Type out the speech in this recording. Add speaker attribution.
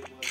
Speaker 1: was.